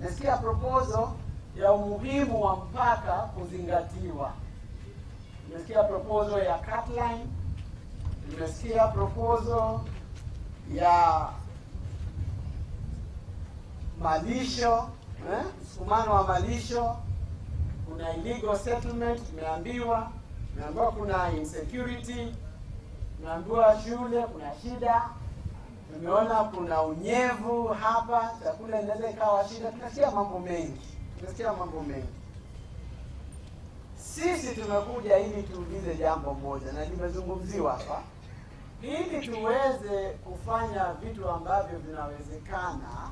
Nasikia proposal ya umuhimu wa mpaka kuzingatiwa. Nimesikia proposal ya cutline, nimesikia proposal ya malisho eh, msukumano wa malisho. Kuna illegal settlement, tumeambiwa tumeambiwa kuna insecurity, tumeambiwa shule kuna shida, tumeona kuna unyevu hapa, chakula inaweza ikawa shida. Tunasikia mambo mengi, tunasikia mambo mengi. Sisi tumekuja ili tuulize jambo moja, na limezungumziwa hapa, ili tuweze kufanya vitu ambavyo vinawezekana.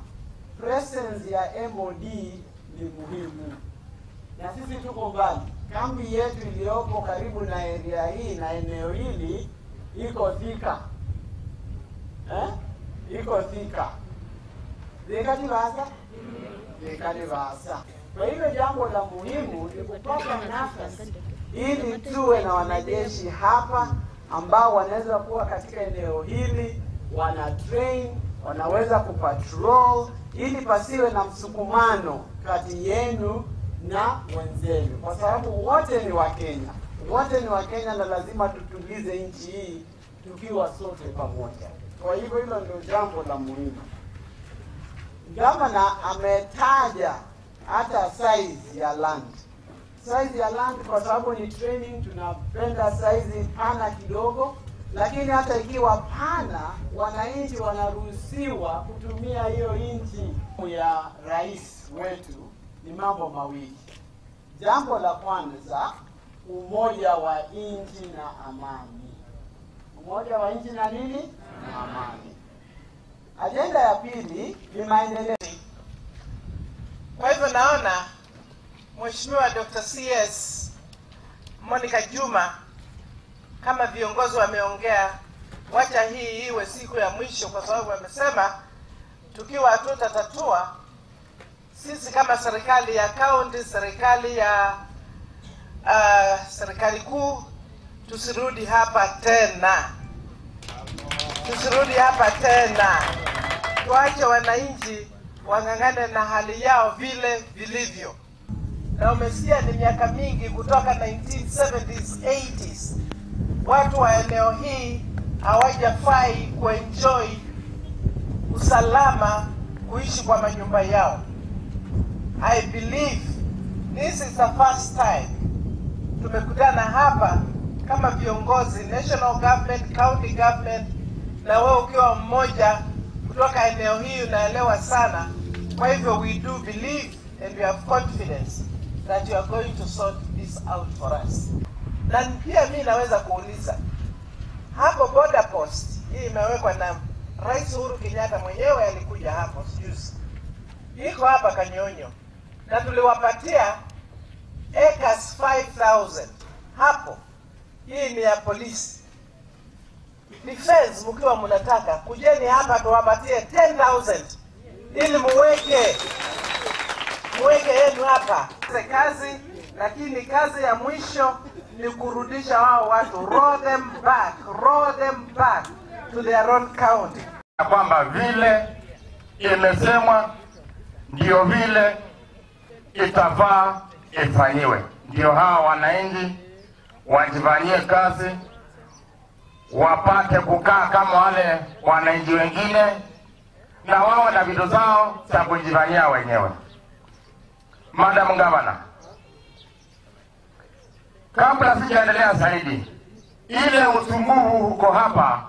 Presence ya MOD ni muhimu, na sisi tuko mbali. Kambi yetu iliyoko karibu na area hii na eneo hili iko Thika eh? Iko Thika Thika-Tivasa, Thika-Tivasa. Kwa hivyo jambo la muhimu ni kupata nafasi ili tuwe na wanajeshi hapa ambao wanaweza kuwa katika eneo hili, wana train, wanaweza kupatrol ili pasiwe na msukumano kati yenu na wenzenu, kwa sababu wote ni Wakenya, wote ni Wakenya na lazima tutulize nchi hii tukiwa sote pamoja. Kwa hivyo hilo ndio jambo la muhimu. Gavana ametaja hata size ya land, size ya land, kwa sababu ni training, tunapenda size pana kidogo, lakini hata ikiwa pana, wananchi wanaruhusiwa kutumia hiyo nchi. Ya rais wetu ni mambo mawili. Jambo la kwanza, umoja wa nchi na amani. Umoja wa nchi na nini? Na amani. Ajenda ya pili ni maendeleo. Kwa hivyo naona Mheshimiwa Dr. CS Monica Juma, kama viongozi wameongea, wacha hii iwe siku ya mwisho, kwa sababu wamesema tukiwa hatutatatua sisi kama serikali ya kaunti, serikali ya uh, serikali kuu, tusirudi hapa tena, tusirudi hapa tena, tuache wananchi wang'ang'ane na hali yao vile vilivyo. Na umesikia ni miaka mingi kutoka 1970s 80s, watu wa eneo hii hawajafai kuenjoy usalama, kuishi kwa manyumba yao. I believe this is the first time tumekutana hapa kama viongozi national government, county government, na wewe ukiwa mmoja kutoka eneo hii unaelewa sana. Kwa hivyo we do believe and we have confidence that you are going to sort this out for us. Na pia mi naweza kuuliza hapo border post hii imewekwa na Rais Uhuru Kenyatta mwenyewe alikuja hapo juzi, iko hapa Kanyonyo na tuliwapatia acres 5000 hapo. Hii ni ya polisi defense. Mkiwa mnataka kujeni hapa tuwapatie 10000 ili muweke muweke yenu hapa kazi, lakini kazi ya mwisho ni kurudisha wao watu, roll them back, roll them back to their own county. na kwamba vile imesemwa ndio vile itavaa ifanyiwe, ndio hawa wananchi wajifanyie kazi, wapate kukaa kama wale wananchi wengine, na wao na vitu zao za kujifanyia wenyewe. Madam Gavana, kabla sijaendelea zaidi, ile usumbufu huko hapa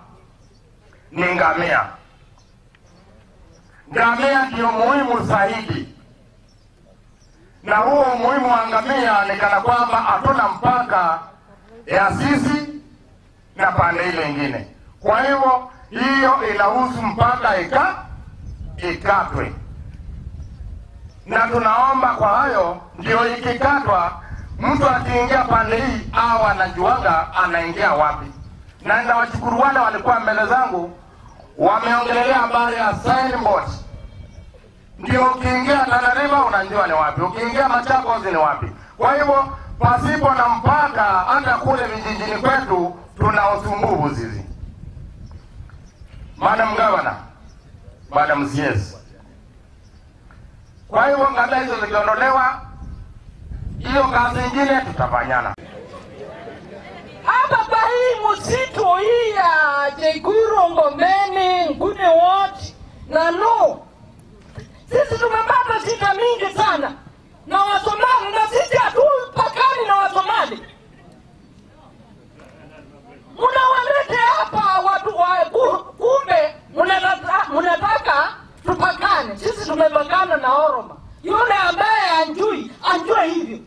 ni ngamia. Ngamia ndio muhimu zaidi, na huo umuhimu wa ngamia ni kana kwamba hatuna mpaka ya sisi na pande ile ingine. Kwa hivyo hiyo inahusu mpaka ika ikatwe, na tunaomba kwa hayo ndio ikikatwa, mtu akiingia pande hii au anajuaga anaingia wapi. Na ninawashukuru wale walikuwa mbele zangu wameongelelea habari ya signboard. Ndio ukiingia Tana River unajua ni wapi, ukiingia Machakos ni wapi. Kwa hivyo pasipo na mpaka, hata kule vijijini kwetu tuna usumbufu sisi. Madam Governor, Madam CS, Kwa hivyo ngada hizo zikiondolewa, hiyo kazi ingine tutafanyana. hapa kwa hii msitu hii ya Jeguro, Ngomeni, Ngune wote na no, sisi tumepata shida mingi sana na Wasomali, na sisi hatupakani na Wasomali. Mnawalete hapa watu wa ku- kumbe mnataka mnataka tupakane. Sisi tumepakana na Oroma, yule ambaye anjui anjue hivyo.